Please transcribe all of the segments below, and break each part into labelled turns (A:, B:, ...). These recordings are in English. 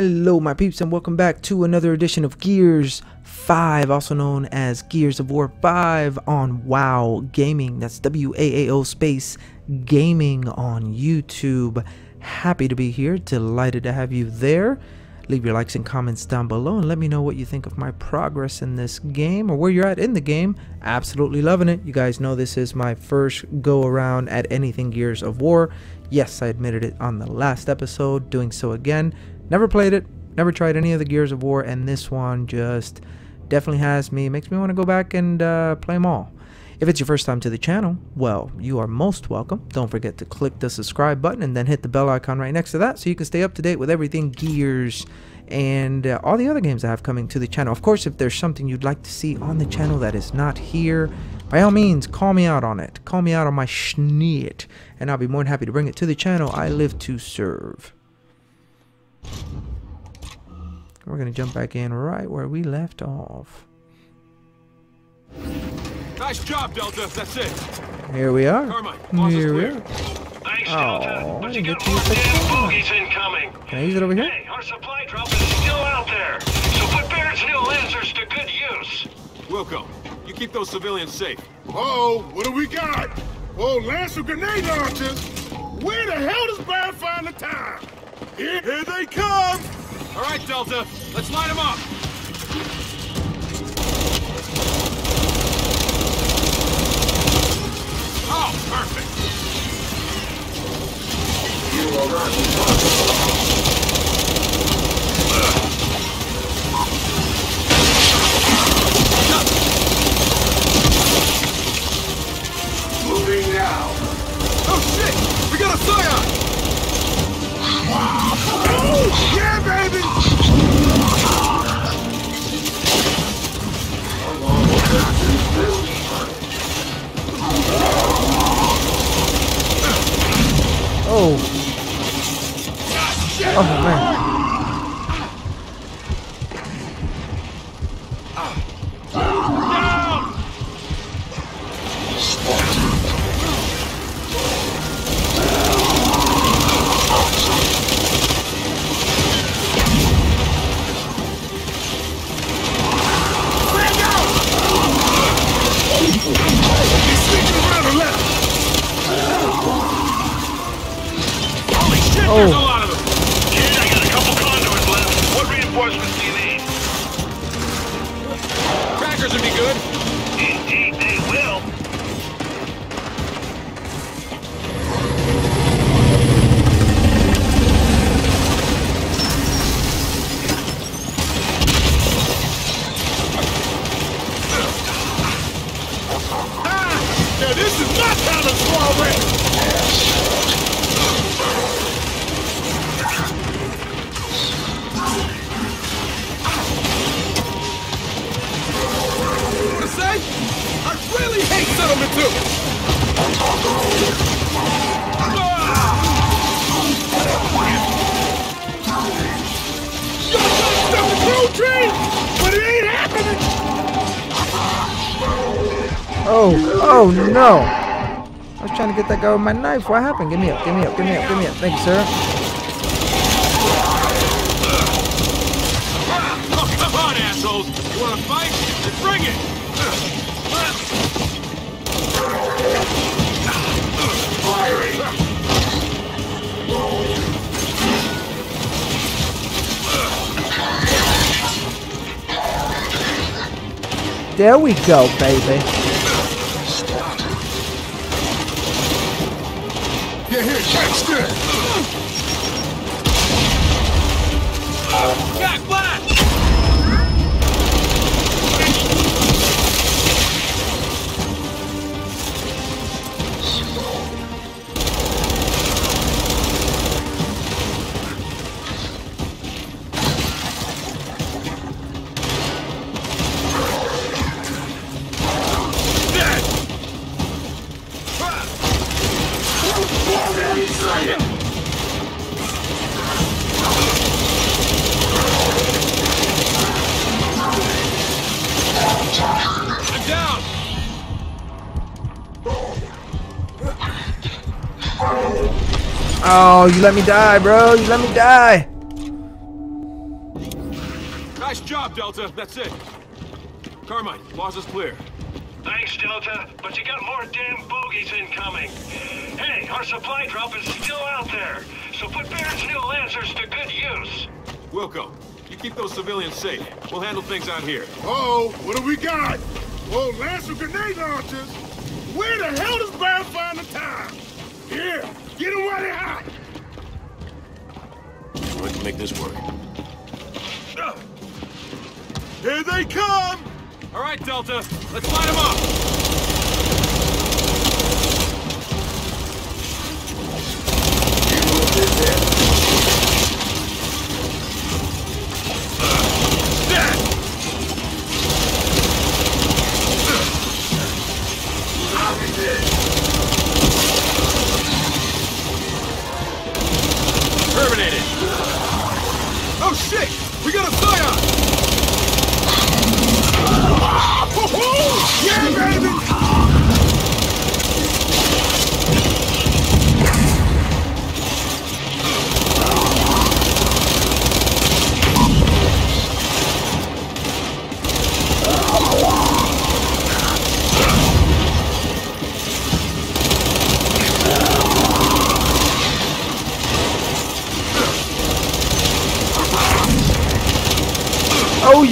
A: Hello, my peeps, and welcome back to another edition of Gears 5, also known as Gears of War 5 on WoW Gaming. That's W A A O space gaming on YouTube. Happy to be here, delighted to have you there. Leave your likes and comments down below and let me know what you think of my progress in this game or where you're at in the game. Absolutely loving it. You guys know this is my first go around at anything Gears of War. Yes, I admitted it on the last episode, doing so again. Never played it, never tried any of the Gears of War, and this one just definitely has me, makes me want to go back and uh, play them all. If it's your first time to the channel, well, you are most welcome. Don't forget to click the subscribe button and then hit the bell icon right next to that so you can stay up to date with everything Gears and uh, all the other games I have coming to the channel. Of course, if there's something you'd like to see on the channel that is not here, by all means, call me out on it. Call me out on my schneet, and I'll be more than happy to bring it to the channel. I live to serve. We're going to jump back in right where we left off.
B: Nice job, Delta. That's it.
A: Here we are.
B: Carmine,
A: Here we are.
C: Thanks,
A: Oh,
C: Delta. But you
A: get
C: got
A: to
C: more
A: use the
C: damn bogeys incoming.
A: Can I use it over here?
C: Hey, our supply drop is still out there. So put Baird's new Lancers to good use.
B: Wilco, you keep those civilians safe.
D: Oh, what do we got? Oh, Lancer grenade launchers? Where the hell does Baird find the time? Here, here they come!
B: All right, Delta. Let's line them up. Oh, perfect.
D: You are not moving now.
B: Oh, shit! We got a Scion!
D: Oh, yeah, baby!
A: Oh. Oh, man. Oh, oh no! I was trying to get that guy with my knife. What happened? Give me up, give me up, give me up, give me up. Thank you, sir. There we go, baby. Oh, you let me die, bro. You let me die.
B: Nice job, Delta. That's it. Carmine, boss is clear.
C: Thanks, Delta, but you got more damn bogeys incoming. Hey, our supply drop is still out there, so put Baird's new Lancers to good use.
B: Wilco, you keep those civilians safe. We'll handle things out here.
D: Oh, what do we got? Oh, Lancer grenade launchers? Where the hell does Barrett find the time? Here, get them while they're hot.
B: We can make this work.
D: Here they come!
B: All right, Delta, let's light them up.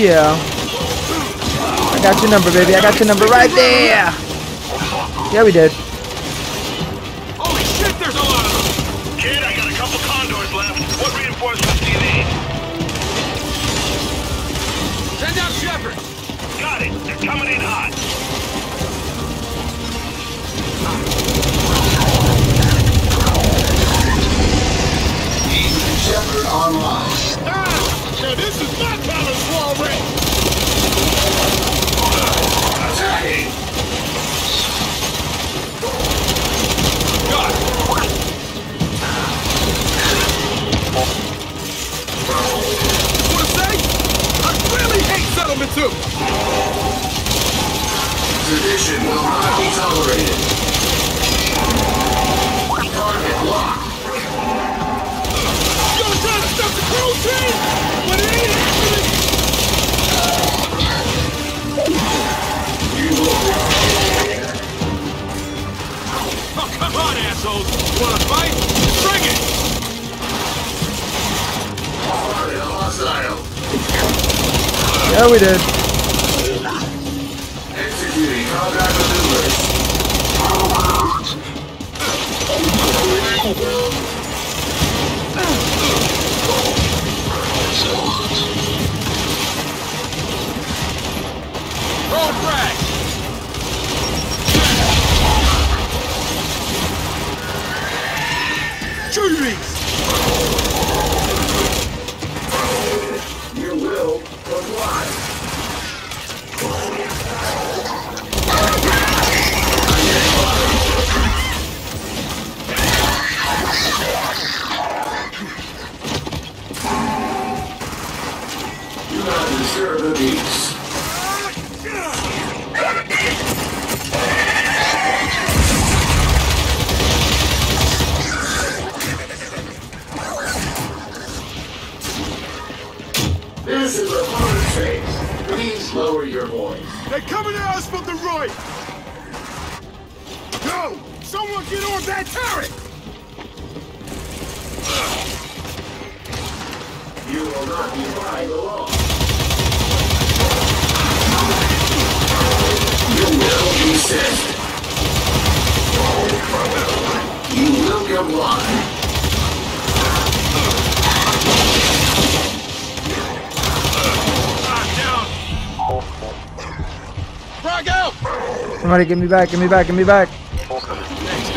D: Yeah.
E: I got your number, baby. I got your number right there. Yeah, we did. Somebody give me back, give me back, give me back.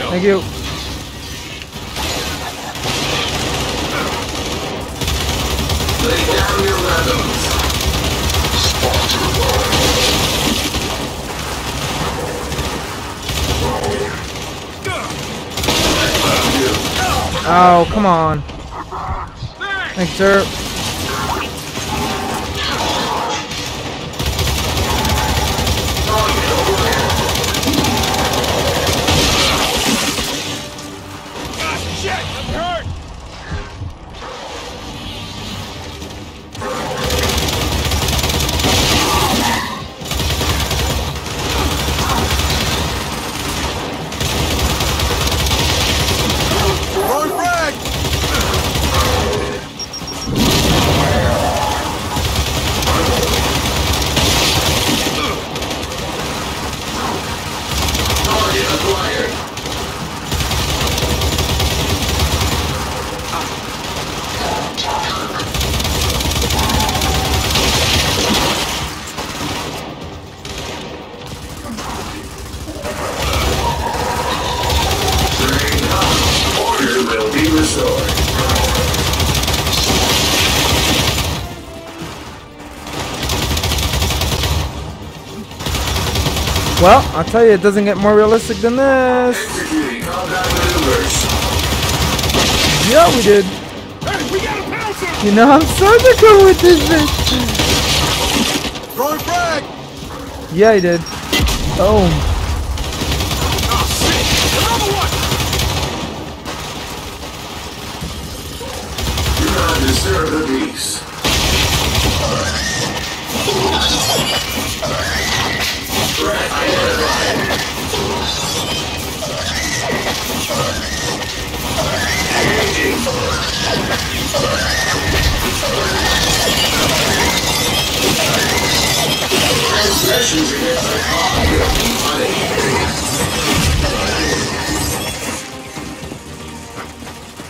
E: Thank you. Oh, come on. Thanks, sir.
A: Well, I'll tell you, it doesn't get more realistic than this.
E: Executing combat maneuvers.
A: Yeah, we did.
D: Hey, we got a pouncer!
A: You know, I'm surgical with this bitch.
B: Throwing frag!
A: Yeah, he did. Boom.
B: Oh,
E: Transgressions against.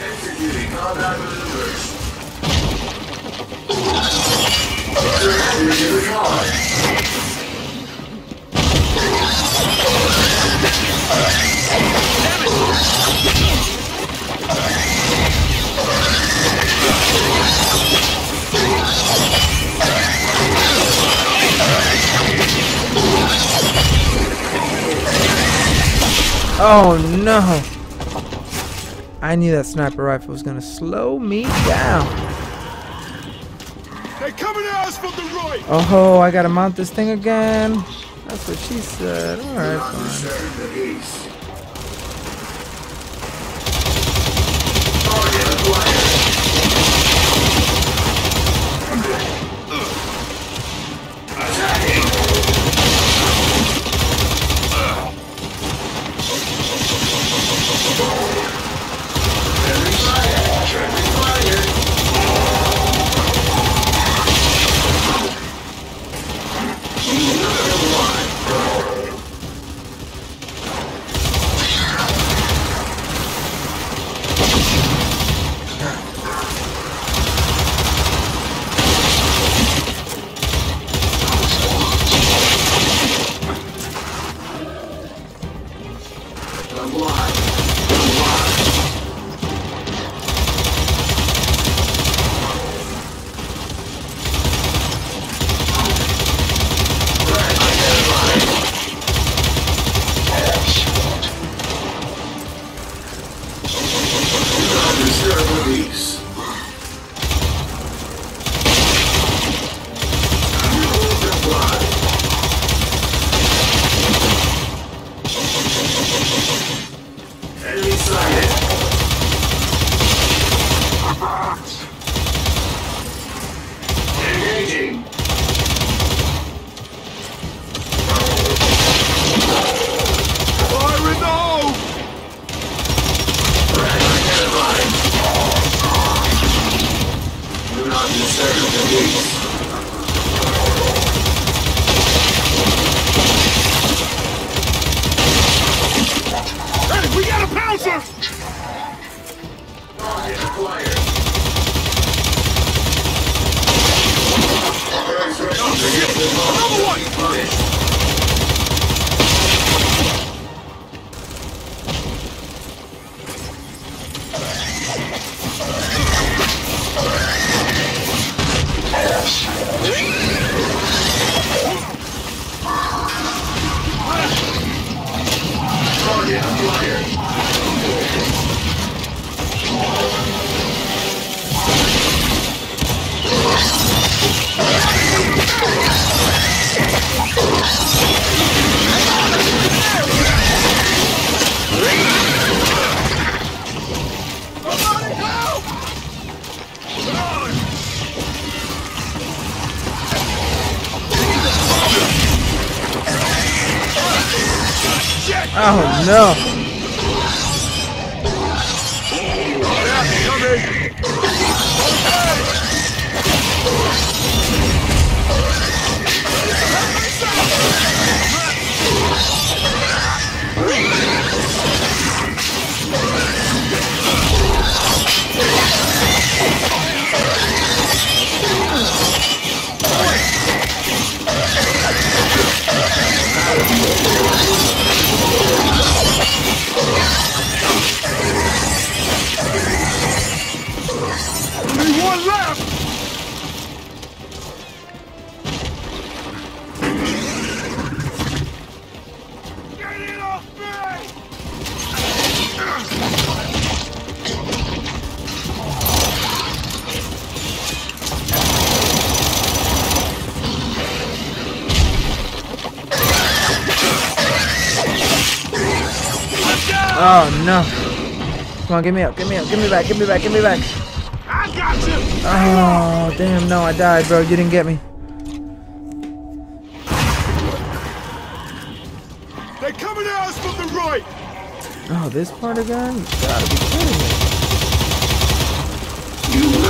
E: Executing combat maneuvers. Cause.
A: Oh no. I knew that sniper rifle was gonna slow me down.
D: They coming at us from the right!
A: Oh, ho! I gotta mount this thing again. That's what she said. Alright, fine. Oh no. Oh no. Come on, get me up, get me up, get me back, get me back, get me back.
D: I got you!
A: Oh, damn, no, I died, bro. You didn't get me.
D: They're coming at us from the right!
A: Oh, this part again? You gotta be kidding me.
E: You will.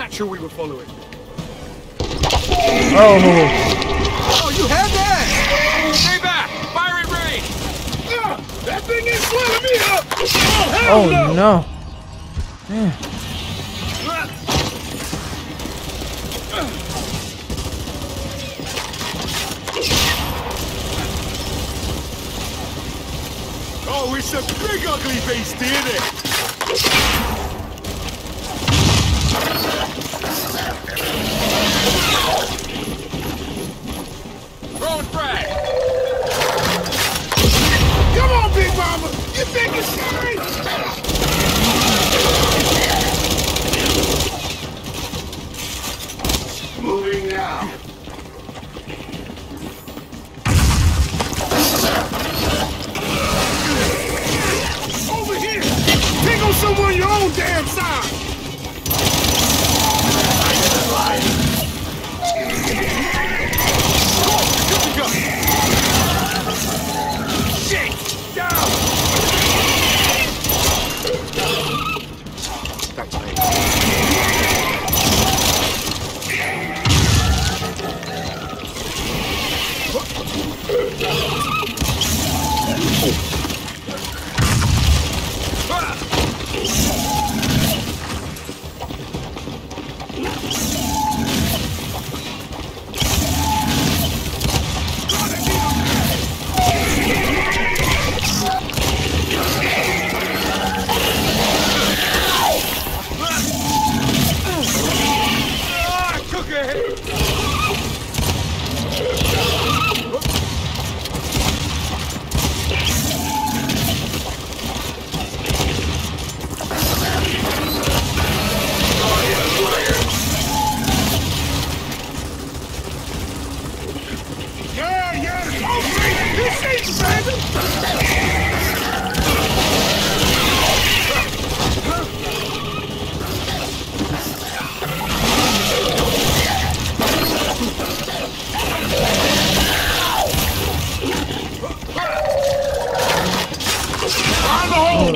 B: Snatcher we were following?
A: Oh,
B: Oh, you had that! Stay back! Fire at range!
D: Ah, that thing ain't swelling me up! Oh, hell
A: oh
D: no!
A: no. Man.
D: Oh, it's a big ugly beast, isn't it?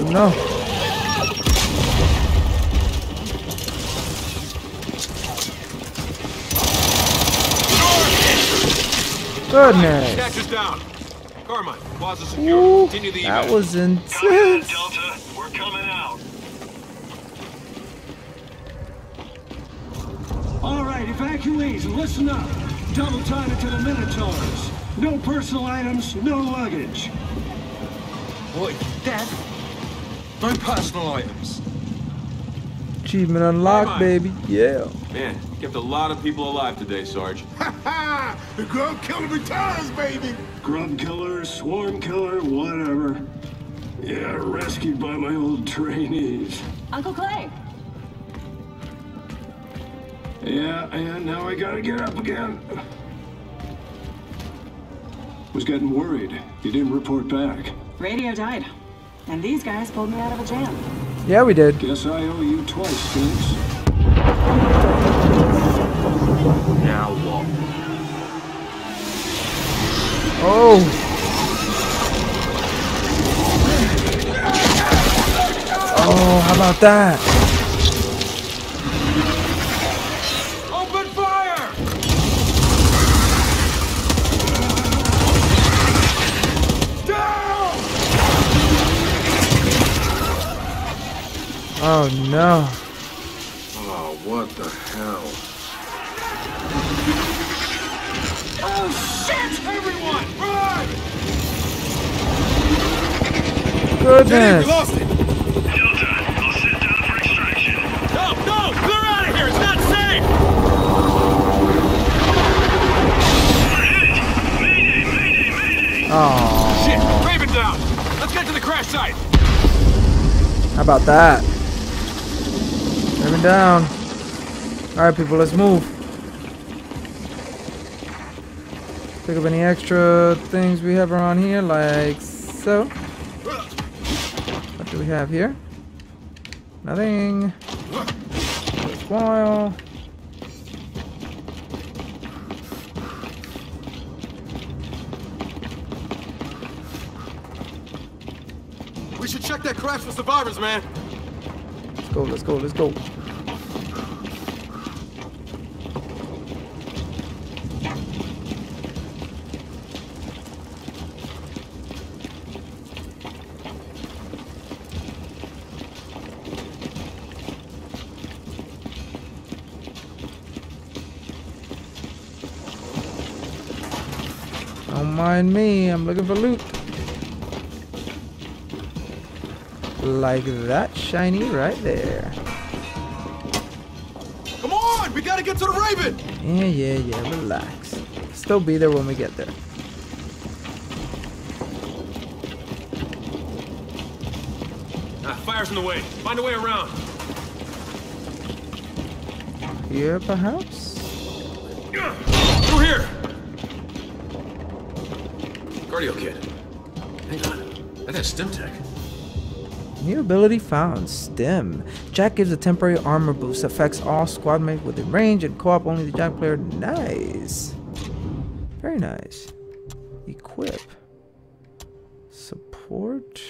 A: No. Goodness.
B: Catcher's down. Carmine, plaza secure.
A: Ooh,
B: Continue the
A: that
B: evac.
A: was
C: Come in,
A: intense.
C: Delta. We're coming out.
F: All right, evacuees, listen up. Double time it to the Minotaurs. No personal items, no luggage.
B: Boy, Dad. No personal items.
A: Achievement unlocked,
B: Come
A: baby. Yeah.
B: Man, kept a lot of people alive today, Sarge.
D: Ha ha! The grub killer returns, baby!
F: Grub killer, swarm killer, whatever. Yeah, rescued by my old trainees.
G: Uncle Clay,
F: Yeah, and now I gotta get up again. Was getting worried. You didn't report back.
G: radio died. And these guys pulled me out of a jam.
A: Yeah, we did.
F: Guess I owe you twice, Fenix.
B: Now what?
A: Oh. Oh, how about that? Oh no.
D: Oh, what the hell? Oh shit!
B: Everyone, run!
A: Goodness.
B: We lost it!
C: Delta, I'll sit down for extraction.
B: No, no! Clear out of here! It's not safe!
C: We're hit! Mayday, mayday, mayday!
A: Oh,
B: Shit! Raven down! Let's get to the crash site!
A: how about that? Down. All right, people, let's move. Pick up any extra things we have around here, like so. What do we have here? Nothing. Worthwhile.
B: We should check that crash for survivors, man!
A: Let's go, let's go, let's go. Mind me, I'm looking for loot. Like that shiny right there.
B: Come on! We gotta get to the Raven!
A: Yeah, yeah, yeah, relax. Still be there when we get there.
B: Ah, fire's in the way. Find a way around.
A: Here, perhaps?
B: Cardio kit. Hang on. That has stim tech.
A: New ability found, Stim. Jack gives a temporary armor boost, affects all squad mates within range, and co-op only the Jack player. Nice. Very nice. Equip. Support.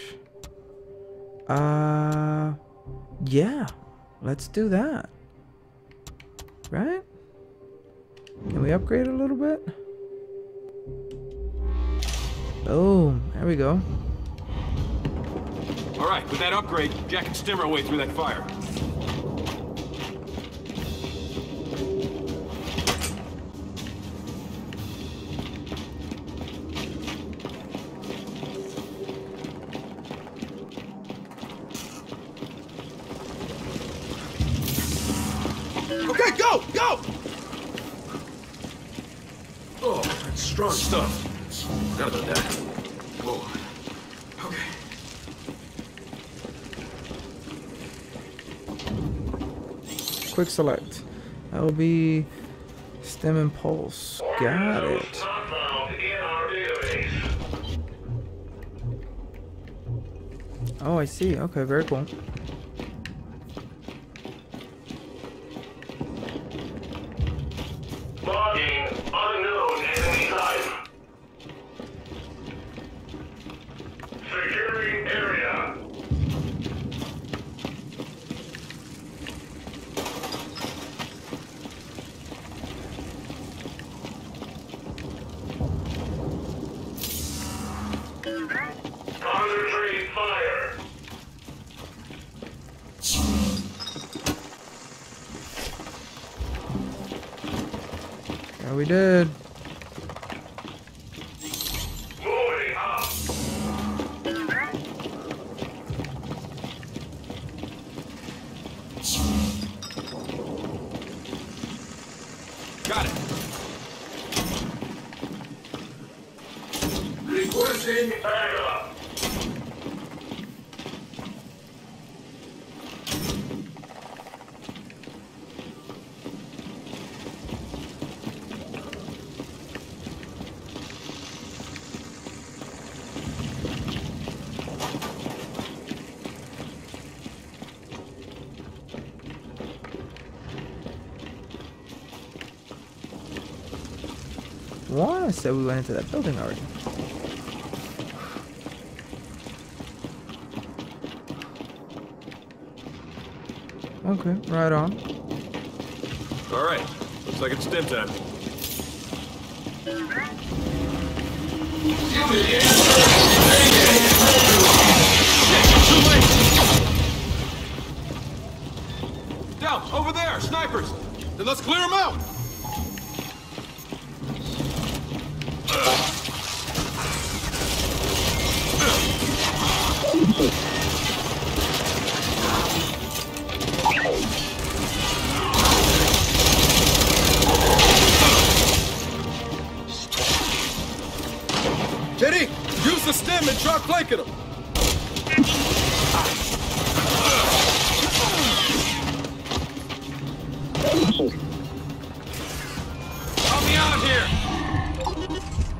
A: Uh, yeah. Let's do that. Right? Can we upgrade a little bit? Boom. There we go.
B: All right, with that upgrade, Jack can stim our way through that fire.
A: Quick select. That will be stim and pulse. Got it. Oh, I see. Okay, very cool. Said we went into that building already. Okay, right on.
B: All right. Looks like it's stim time. Down, over there, snipers.
D: Then let's clear them out.
B: Teddy, use the stim and try flanking them. Help me out here.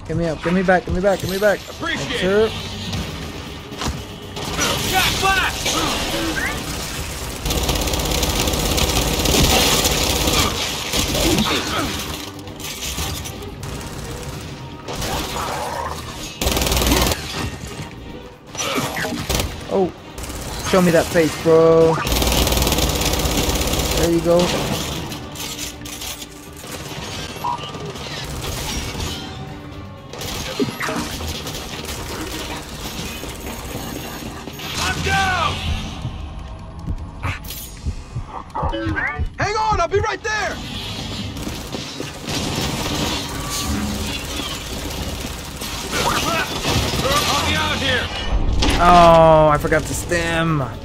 A: Give me up, give me back, give me back, give me back.
B: Appreciate it. Jack Flash!
A: Show me that face, bro. There you go. I forgot the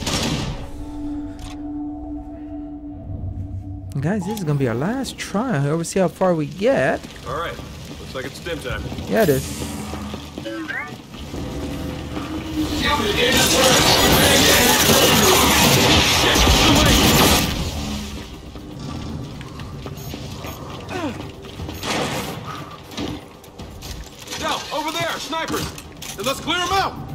A: stim. Guys, this is gonna be our last try. We'll see how far we get.
B: All right, looks like it's stim time.
A: Yeah, it is.
B: Now, over there, snipers!
D: And let's clear them out.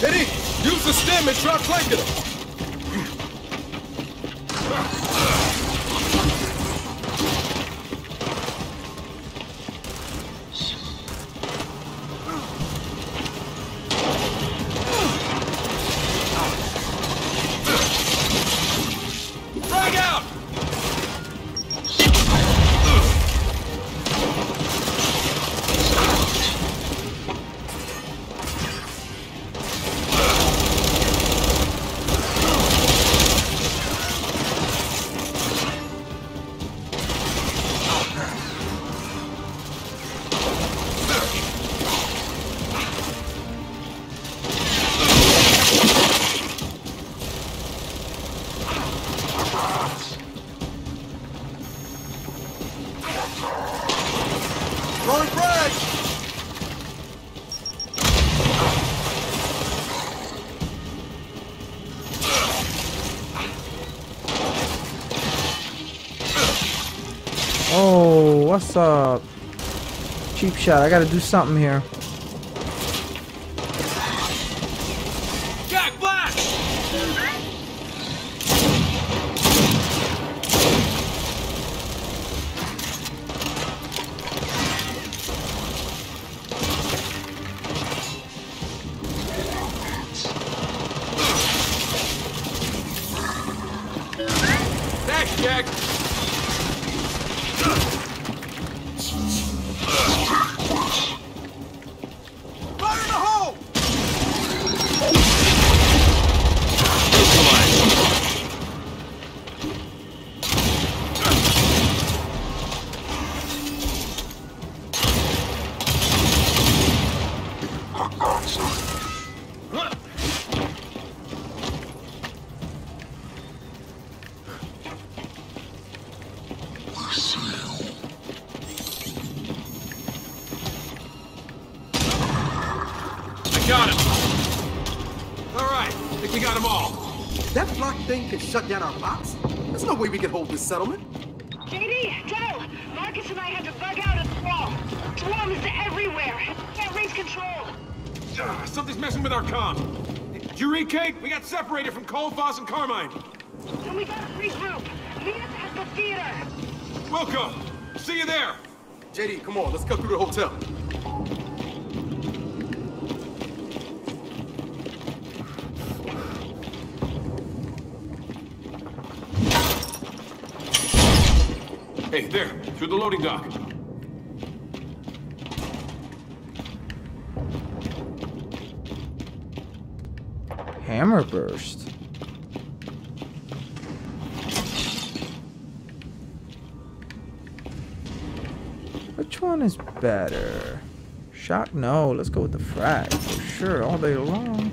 D: Teddy, use the stim and try flanking them.
A: What's up? Cheap shot. I gotta do something here.
H: Settlement.
I: JD, Joe, Marcus and I had to bug out of the wall. Swarms everywhere. Can't raise control.
B: Ah, something's messing with our comms. Did you read, Kait? We got separated from Colfass and Carmine.
I: Then we gotta regroup. Meet us at the theater.
B: Welcome. See you there.
H: JD, come on, let's go through the hotel.
B: Hey, there, through the loading dock.
A: Hammer burst. Which one is better? Shock? No, let's go with the frag for sure, all day long.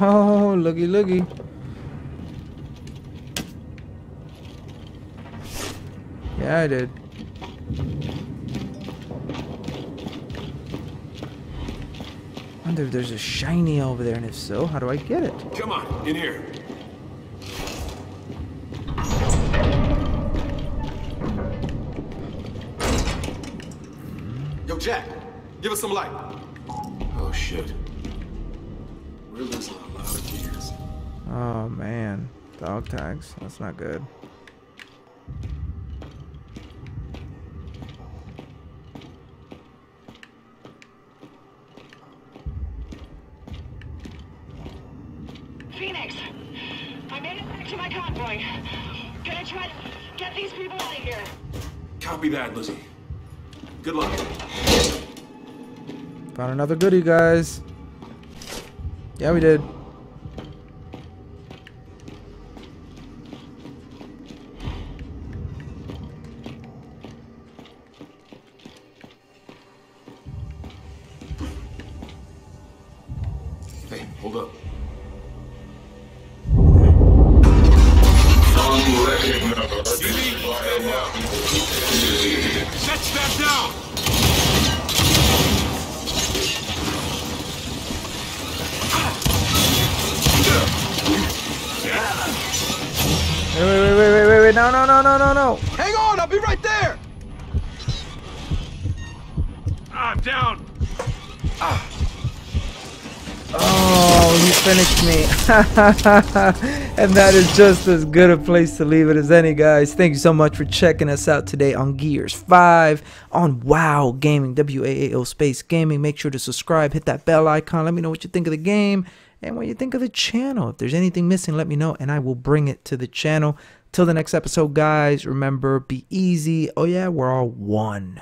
A: Oh, looky, looky. Yeah, I did. Wonder if there's a shiny over there, and if so, how do I get it?
B: Come on, in here.
H: Yo, Jack, give us some light.
B: Oh, shit.
H: We're losing a lot of gears.
A: Oh man, dog tags. That's not good.
I: Fenix, I made it back to my convoy. Gonna try to get these people out of here.
B: Copy that, Lizzie. Good luck.
A: Found another goodie, guys. Yeah, we did.
B: Set step down.
A: Wait, wait, wait, wait, wait, wait. No, no, no, no, no, no.
B: Hang on, I'll be right there. Ah, down.
A: Oh, you finished me. and that is just as good a place to leave it as any, guys. Thank you so much for checking us out today on Gears 5 on WAAO Gaming, W A A O Space Gaming. Make sure to subscribe, hit that bell icon. Let me know what you think of the game and what you think of the channel. If there's anything missing, let me know and I will bring it to the channel. Till the next episode, guys, remember be easy. Oh, yeah, we're all one.